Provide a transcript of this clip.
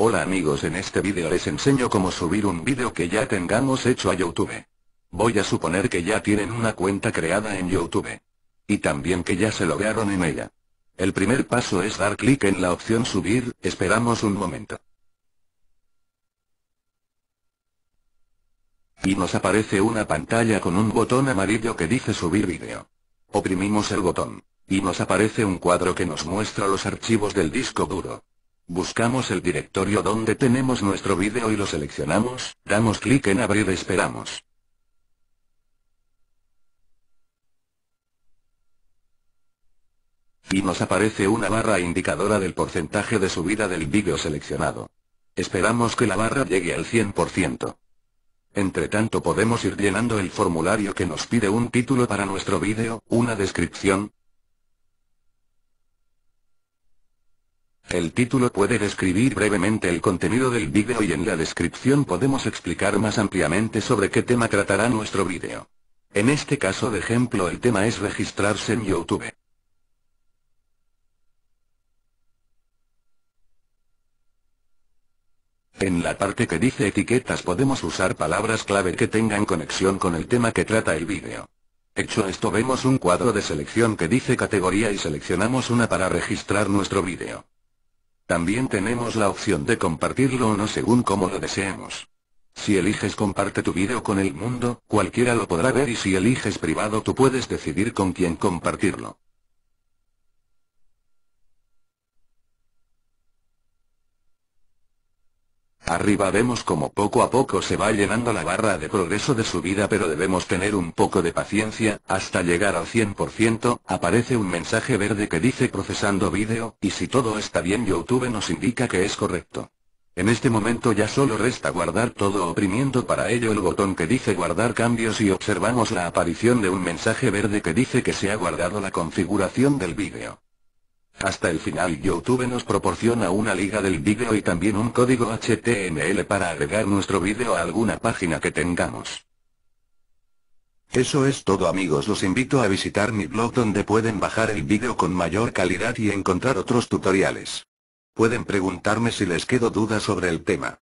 Hola amigos en este vídeo les enseño cómo subir un vídeo que ya tengamos hecho a YouTube. Voy a suponer que ya tienen una cuenta creada en YouTube. Y también que ya se lograron en ella. El primer paso es dar clic en la opción subir, esperamos un momento. Y nos aparece una pantalla con un botón amarillo que dice subir vídeo. Oprimimos el botón. Y nos aparece un cuadro que nos muestra los archivos del disco duro. Buscamos el directorio donde tenemos nuestro vídeo y lo seleccionamos, damos clic en abrir esperamos. Y nos aparece una barra indicadora del porcentaje de subida del vídeo seleccionado. Esperamos que la barra llegue al 100%. Entre tanto podemos ir llenando el formulario que nos pide un título para nuestro vídeo, una descripción, El título puede describir brevemente el contenido del vídeo y en la descripción podemos explicar más ampliamente sobre qué tema tratará nuestro vídeo. En este caso de ejemplo el tema es registrarse en YouTube. En la parte que dice etiquetas podemos usar palabras clave que tengan conexión con el tema que trata el vídeo. Hecho esto vemos un cuadro de selección que dice categoría y seleccionamos una para registrar nuestro vídeo. También tenemos la opción de compartirlo o no según como lo deseemos. Si eliges comparte tu vídeo con el mundo, cualquiera lo podrá ver y si eliges privado tú puedes decidir con quién compartirlo. Arriba vemos como poco a poco se va llenando la barra de progreso de su vida pero debemos tener un poco de paciencia, hasta llegar al 100%, aparece un mensaje verde que dice procesando vídeo, y si todo está bien YouTube nos indica que es correcto. En este momento ya solo resta guardar todo oprimiendo para ello el botón que dice guardar cambios y observamos la aparición de un mensaje verde que dice que se ha guardado la configuración del vídeo. Hasta el final YouTube nos proporciona una liga del vídeo y también un código HTML para agregar nuestro vídeo a alguna página que tengamos. Eso es todo amigos los invito a visitar mi blog donde pueden bajar el vídeo con mayor calidad y encontrar otros tutoriales. Pueden preguntarme si les quedo dudas sobre el tema.